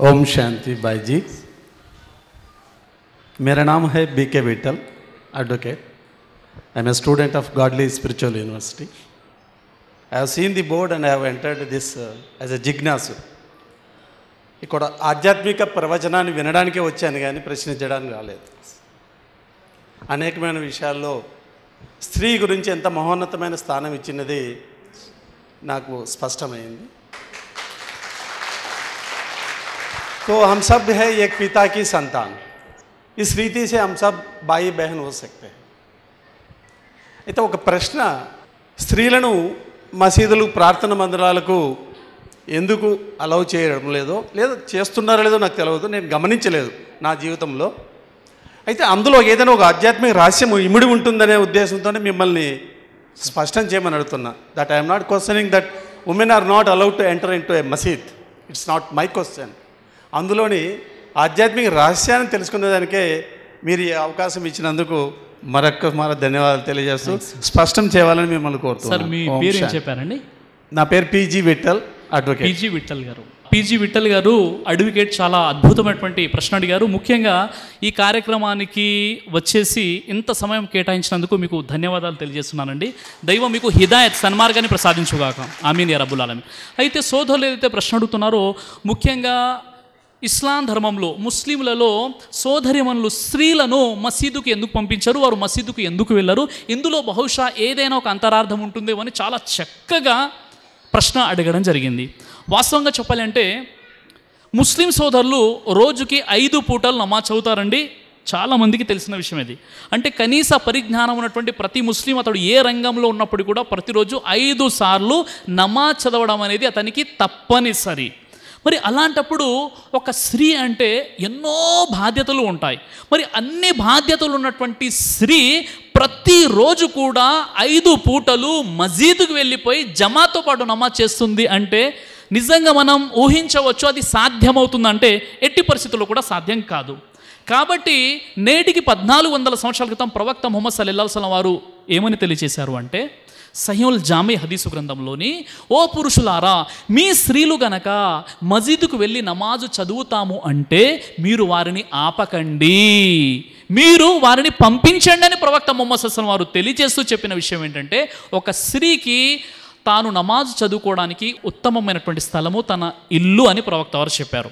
Om Shanti by जी मेरा नाम है B K Vithal advocate I am a student of godly spiritual university I have seen the board and I have entered this uh, as a జిజ్ఞాసు ఇక్కడ ఆధ్యాత్మిక ప్రవచనాన్ని వినడానికే వచ్చాను కానీ ప్రశ్నించడానికి రాలేదు అనేకమైన విషయాల్లో స్త్రీ గురించి ఎంత మహోన్నతమైన స్థానం ఇచ్చినది నాకు స్పష్టమైంది तो हम सब है एक पिता की संतान इस रीति से हम सब भाई बहन हो सकते हैं అయితే ఒక ప్రశ్న స్త్రీలను మసీదులు ప్రార్థన మందిరాలకు ఎందుకు అలౌ చేయడం లేదో లేదా చేస్తున్నారో లేదో నాకు తెలియదు నేను గమనించలేదు నా జీవితంలో అయితే అందులో ఏదైనా ఒక ఆధ్యాత్మిక రహస్యం ఇమిడి ఉంటుందనే ఉద్దేశంతోనే మిమ్మల్ని స్పష్టం చేయమని అడుగుతున్నా that I'm not questioning that women are not allowed to enter into a masjid it's not my question అందులోని ఆధ్యాత్మిక రహస్యాన్ని తెలుసుకునేదానికే మీరు ఈ అవకాశం ఇచ్చినందుకు మరొక్క మరో ధన్యవాదాలు తెలియజేస్తూ స్పష్టం చేయాలని మిమ్మల్ని సార్ కోరుతున్నాను మీ పేరు ఏం. చెప్పారండి? నా పేరు PG Vitthal advocate. PG Vitthal గారు. పీజీ విఠల్ గారు అడ్వకేట్ చాలా అద్భుతమైనటువంటి ప్రశ్న అడిగారు. ముఖ్యంగా ఈ కార్యక్రమానికి వచ్చేసి ఇంత సమయం కేటాయించినందుకు మీకు ధన్యవాదాలు తెలియజేస్తున్నానండి. దైవం మీకు హిదాయత్ సన్మార్గాన్ని ప్రసాదించుగాక. ఆమీన్ యా రబ్బుల్ ఆలమీన్. అయితే సోదరులు ఏదైతే ప్రశ్న అడుగుతున్నారో ముఖ్యంగా ఇస్లాం ధర్మంలో ముస్లింలలో సోదరిమనులు స్త్రీలను మసీదుకు ఎందుకు పంపించారు? వారు మసీదుకు ఎందుకు వెళ్ళరు? ఇందులో బహుశా ఏదైనా ఒక అంతరార్థం ఉంటుందేమో అని చాలా చక్కగా ప్రశ్న అడగడం జరిగింది. వాస్తవంగా చెప్పాలంటే ముస్లిం సోదరులు రోజుకి ఐదు పూటలు నమాజ్ చదువుతారండి. చాలామందికి తెలిసిన విషయం ఇది. అంటే కనీస పరిజ్ఞానం ఉన్నటువంటి ప్రతి ముస్లిం అతడు ఏ రంగంలో ఉన్నప్పుడు కూడా ప్రతిరోజు ఐదు సార్లు నమాజ్ చదవడం అనేది అతనికి తప్పనిసరి. మరి అలాంటప్పుడు ఒక స్త్రీ అంటే ఎన్నో బాధ్యతలు ఉంటాయి. మరి అన్ని బాధ్యతలు ఉన్నటువంటి స్త్రీ ప్రతిరోజు కూడా ఐదు పూటలు మజీదుకు వెళ్ళిపోయి జమాతో పాటు నమాజ్ చేస్తుంది అంటే నిజంగా మనం ఊహించవచ్చు అది సాధ్యమవుతుందంటే ఎట్టి పరిస్థితుల్లో కూడా సాధ్యం కాదు. కాబట్టి నేటికి పద్నాలుగు వందల సంవత్సరాల క్రితం ప్రవక్త ముహమ్మద్ సల్లల్లాహు వారు ఏమని తెలియచేశారు అంటే సహ్యుల్ జామీ హదీసు గ్రంథంలోని ఓ పురుషులారా మీ స్త్రీలు గనక మజీదుకు వెళ్ళి నమాజు చదువుతాము అంటే మీరు వారిని ఆపకండి. మీరు వారిని పంపించండి అని ప్రవక్త ముహమ్మద్ వారు తెలియజేస్తూ చెప్పిన విషయం ఏంటంటే ఒక స్త్రీకి తాను నమాజు చదువుకోవడానికి ఉత్తమమైనటువంటి స్థలము తన ఇల్లు అని ప్రవక్త వారు చెప్పారు.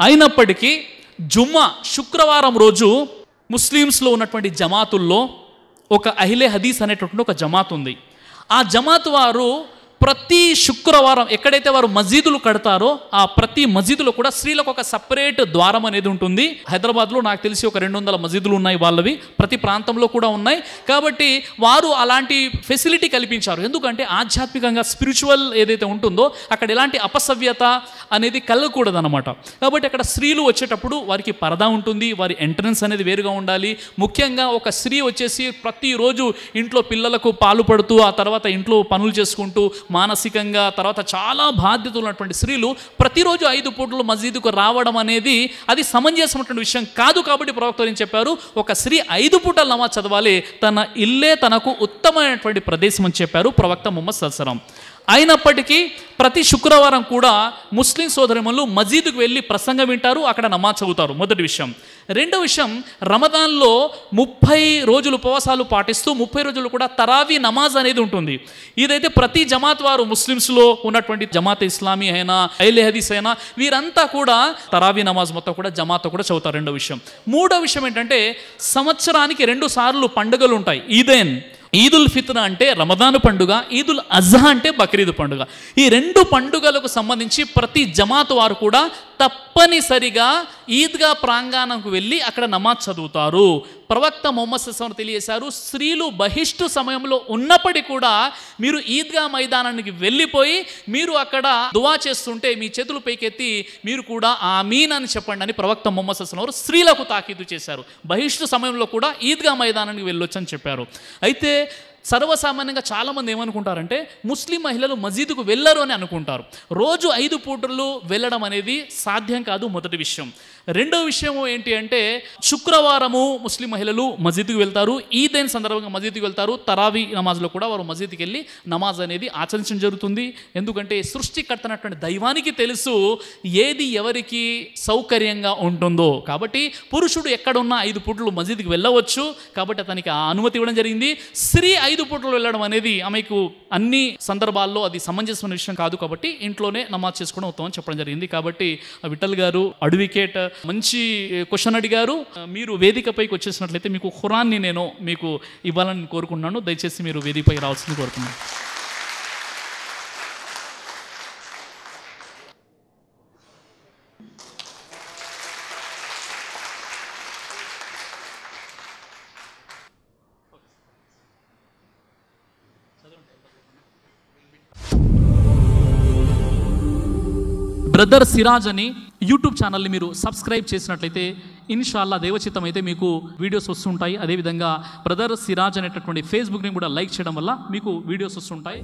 అయినప్పటికీ జుమ్మా శుక్రవారం రోజు ముస్లిమ్స్లో ఉన్నటువంటి జమాతుల్లో ఒక అహిలే హదీస్ అనేటటువంటి ఒక జమాత్ ఉంది. ఆ జమాత్ వారు ప్రతి శుక్రవారం ఎక్కడైతే వారు మసీదులు కడతారో ఆ ప్రతి మసీదులో కూడా స్త్రీలకు ఒక సపరేట్ ద్వారం అనేది ఉంటుంది. హైదరాబాద్లో నాకు తెలిసి ఒక రెండు వందల మసీదులు ఉన్నాయి వాళ్ళవి. ప్రతి ప్రాంతంలో కూడా ఉన్నాయి. కాబట్టి వారు అలాంటి ఫెసిలిటీ కల్పించారు. ఎందుకంటే ఆధ్యాత్మికంగా స్పిరిచువల్ ఏదైతే ఉంటుందో అక్కడ ఎలాంటి అపసవ్యత అనేది కలగకూడదు అనమాట కాబట్టి అక్కడ స్త్రీలు వచ్చేటప్పుడు వారికి పరదా ఉంటుంది. వారి ఎంట్రన్స్ అనేది వేరుగా ఉండాలి. ముఖ్యంగా ఒక స్త్రీ వచ్చేసి ప్రతిరోజు ఇంట్లో పిల్లలకు పాలు పడుతూ ఆ తర్వాత ఇంట్లో పనులు చేసుకుంటూ మానసికంగా తర్వాత చాలా బాధ్యతలు ఉన్నటువంటి స్త్రీలు ప్రతిరోజు ఐదు పూటలు మసీదుకు రావడం అనేది అది సమంజసమైనటువంటి విషయం కాదు కాబట్టి ప్రవక్త ఏం చెప్పారు? ఒక స్త్రీ ఐదు పూటలు నమాజ్ చదవాలి తన ఇల్లే తనకు ఉత్తమమైనటువంటి ప్రదేశం అని చెప్పారు ప్రవక్త ముహమ్మద్ సల్సరం అయినప్పటికీ ప్రతి శుక్రవారం కూడా ముస్లిం సోదరిమణులు మజీద్కు వెళ్ళి ప్రసంగం వింటారు అక్కడ నమాజ్ చదువుతారు. మొదటి విషయం. రెండో విషయం రమదాన్లో ముప్పై రోజులు ఉపవాసాలు పాటిస్తూ ముప్పై రోజులు కూడా తరావీ నమాజ్ అనేది ఉంటుంది. ఇదైతే ప్రతి జమాత్ వారు ముస్లిమ్స్లో ఉన్నటువంటి జమాత్ ఇస్లామీ అయినా ఐలే హదీస్ అయినా వీరంతా కూడా తరావీ నమాజ్ మొత్తం కూడా జమాత్ కూడా చదువుతారు. రెండో విషయం. మూడో విషయం ఏంటంటే సంవత్సరానికి రెండు సార్లు పండుగలు ఉంటాయి. ఈదేన్. ఈదుల్ ఫిత్ర్ అంటే రమదాను పండుగ ఈదుల్ అజహా అంటే బక్రీద్ పండుగ. ఈ రెండు పండుగలకు సంబంధించి ప్రతి జమాత్ వారు కూడా తప్పనిసరిగా ఈద్గా ప్రాంగణంకు వెళ్ళి అక్కడ నమాజ్ చదువుతారు. ప్రవక్త మొహమ్మద్ సస్సం తెలియజేశారు స్త్రీలు బహిష్టు సమయంలో ఉన్నప్పటికీ కూడా మీరు ఈద్గా మైదానానికి వెళ్ళిపోయి మీరు అక్కడ దువా చేస్తుంటే మీ చేతులు పైకెత్తి మీరు కూడా ఆమీన్ అని చెప్పండి అని ప్రవక్త మొహమ్మద్ సస్సం వారు స్త్రీలకు తాకీదు చేశారు. బహిష్టు సమయంలో కూడా ఈద్గా మైదానానికి వెళ్ళొచ్చు అని చెప్పారు. అయితే సర్వసామాన్యంగా చాలామంది ఏమనుకుంటారంటే ముస్లిం మహిళలు మసీదుకు వెళ్ళరు అని అనుకుంటారు. రోజు ఐదు పూటలు వెళ్ళడం అనేది సాధ్యం కాదు మొదటి విషయం. రెండో విషయం ఏంటి అంటే శుక్రవారము ముస్లిం మహిళలు మసీదుకు వెళ్తారు. ఈదైన సందర్భంగా మసీదుకి వెళ్తారు. తరావీ నమాజ్లో కూడా వారు మసీదుకి వెళ్ళి నమాజ్ అనేది ఆచరించడం జరుగుతుంది. ఎందుకంటే సృష్టికర్తనటువంటి దైవానికి తెలుసు ఏది ఎవరికి సౌకర్యంగా ఉంటుందో. కాబట్టి పురుషుడు ఎక్కడున్నా ఐదు పూటలు మజీద్కి వెళ్ళవచ్చు. కాబట్టి అతనికి ఆ అనుమతి ఇవ్వడం జరిగింది. స్త్రీ ఐదు పూటలు వెళ్ళడం అనేది ఆమెకు అన్ని సందర్భాల్లో అది సమంజసమైన విషయం కాదు కాబట్టి ఇంట్లోనే నమాజ్ చేసుకోవడం ఉత్తమం చెప్పడం జరిగింది. కాబట్టి ఆ విఠల్ గారు అడ్వికేట్ మంచి క్వశ్చన్ అడిగారు. మీరు వేదికపైకి వచ్చేసినట్లయితే మీకు ఖురాన్ని నేను మీకు ఇవ్వాలని కోరుకుంటున్నాను. దయచేసి మీరు వేదికపై రావాల్సింది కోరుకున్నాను బ్రదర్ సిరాజ్ అని యూట్యూబ్ ఛానల్ని మీరు సబ్స్క్రైబ్ చేసినట్లయితే ఇన్షాల్లా దేవచిత్తం అయితే మీకు వీడియోస్ వస్తుంటాయి. అదేవిధంగా బ్రదర్ సిరాజ్ అనేటటువంటి ఫేస్బుక్ని కూడా లైక్ చేయడం వల్ల మీకు వీడియోస్ వస్తుంటాయి.